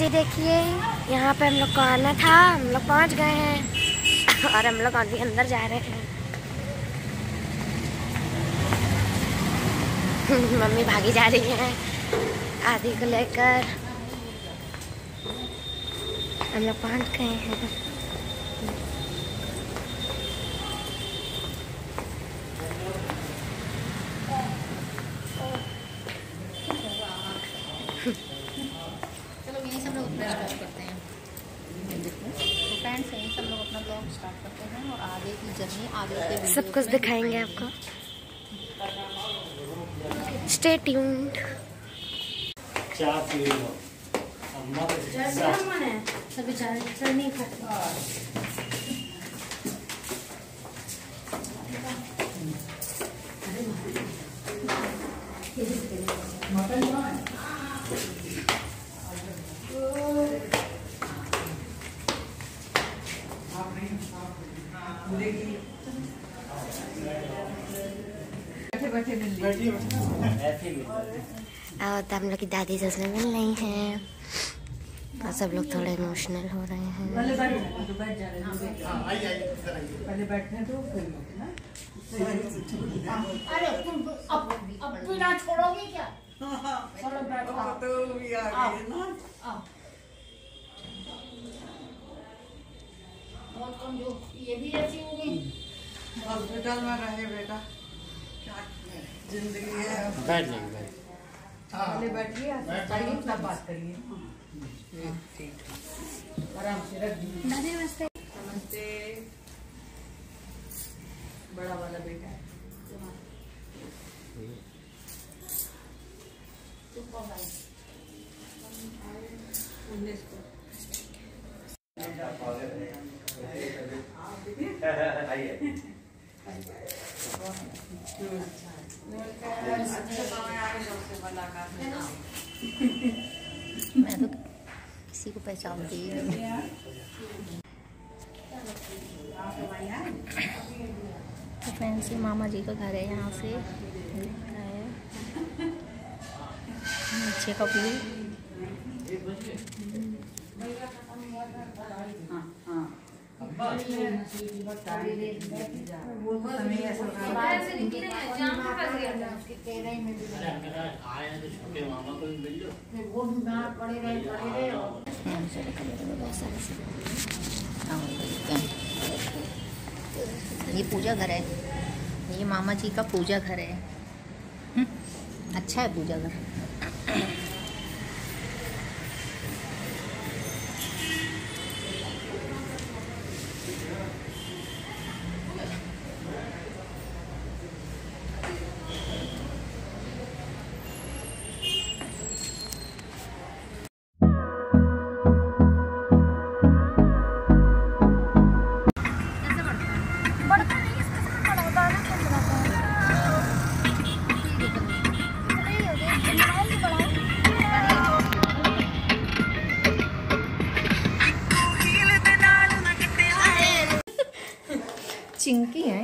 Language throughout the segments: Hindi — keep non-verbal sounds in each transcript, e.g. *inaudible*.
ये देखिए, यहाँ पे हम लोग को आना था, हम लोग पहुँच गए हैं। *laughs* और हम लोग अभी अंदर जा रहे हैं। *laughs* मम्मी भागी जा रही है, आदि को लेकर। हम लोग पहुँच गए हैं चलो यहीं सब लोग अपना स्टार्ट करते हैं तो फ्रेंड्स यहीं सब लोग अपना ब्लॉग स्टार्ट करते हैं और आगे की जर्नी आगे के सब कुछ दिखाएँगे आपको। स्टे ट्यून्ड चाय पी तो भी और तो हम लोग की दादी ससुर मिल रही हैं। और सब लोग थोड़े इमोशनल हो रहे हैं। पहले पहले बैठने दो फिर ना? छोड़ोगे क्या? तो बहुत कम जो ये भी ऐसी होगी? हॉस्पिटल में रहे बेटा। ज़िंदगी है बैठ जाएँगे बैठ। पहले बैठिए बैठिए तब बात करिए। आराम से रख दीजिए। नमस्ते। नमस्ते। बड़ा वाला बेटा है। उन्नीस को अच्छे मैं तो किसी को पहचानती ही नहीं। तो फ्रेंड्स ये मामा जी का घर है यहाँ से। है नीचे का ये पूजा घर है। ये मामा जी का पूजा घर है। हम्म, अच्छा है पूजा घर।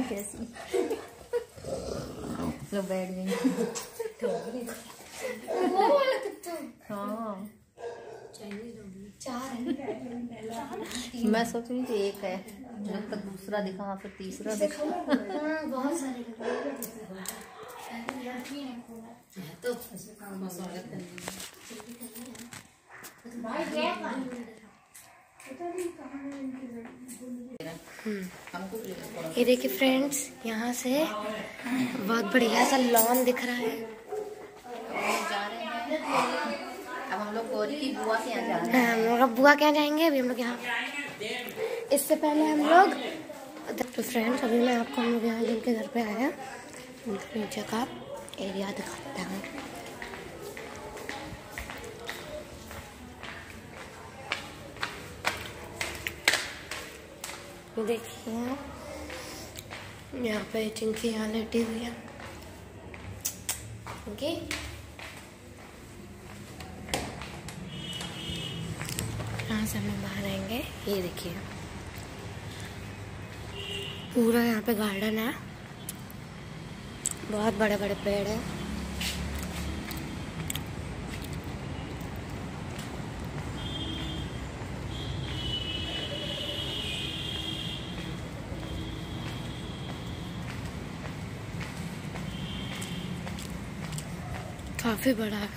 कैसी लो बैठ गई हाँ मैं सोच रही थी एक है। जब तक दूसरा दिखा फिर तीसरा दिखा। बहुत सारे लेकर थोड़ा ये देखिए फ्रेंड्स यहाँ से बहुत बढ़िया सा लॉन दिख रहा है। हम लोग जा रहे अब हम लोग गौरी की बुआ के यहाँ जा रहे हैं। हम लोग अब बुआ क्या जाएँगे अभी हम लोग यहाँ। इससे पहले हम लोग तो फ्रेंड्स अभी मैं आपको हम लोग यहाँ जिनके घर पे आया उनके नीचे का एरिया दिखाता हूँ। देखिए यहाँ पे चिंकी यहाँ लेटी हुई है। ओके। यहाँ से हम बाहर आएँगे। ये देखिए। पूरा यहाँ पे गार्डन है। बहुत बड़े बड़े पेड़ हैं। काफ़ी बड़ा है।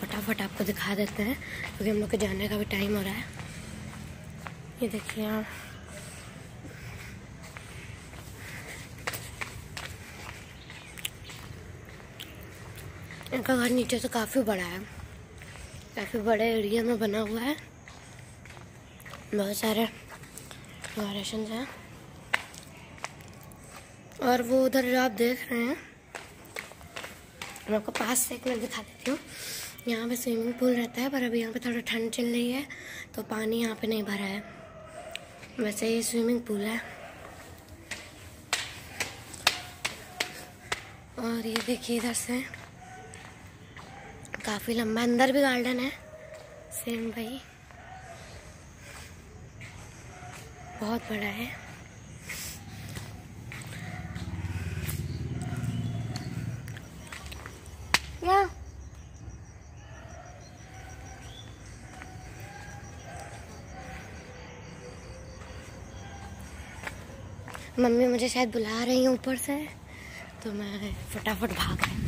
फटाफट आपको दिखा देते हैं, क्योंकि हम लोग के जाने का भी टाइम हो रहा है। ये देखिए आप। इनका घर नीचे से काफ़ी बड़ा है। काफ़ी बड़े एरिया में बना हुआ है। बहुत सारे वेरिएशन हैं। और वो उधर जो आप देख रहे हैं, मैं आपको पास से एक मिनट दिखा देती हूँ। यहाँ पे स्विमिंग पूल रहता है, पर अभी यहाँ पे थोड़ा ठंड चल रही है तो पानी यहाँ पे नहीं भरा है। वैसे ये स्विमिंग पूल है। और ये देखिए इधर से। काफ़ी लंबा, अंदर भी गार्डन है। सेम भाई बहुत बड़ा है। Yeah. मम्मी मुझे शायद बुला रही है ऊपर से तो मैं फटाफट भाग रही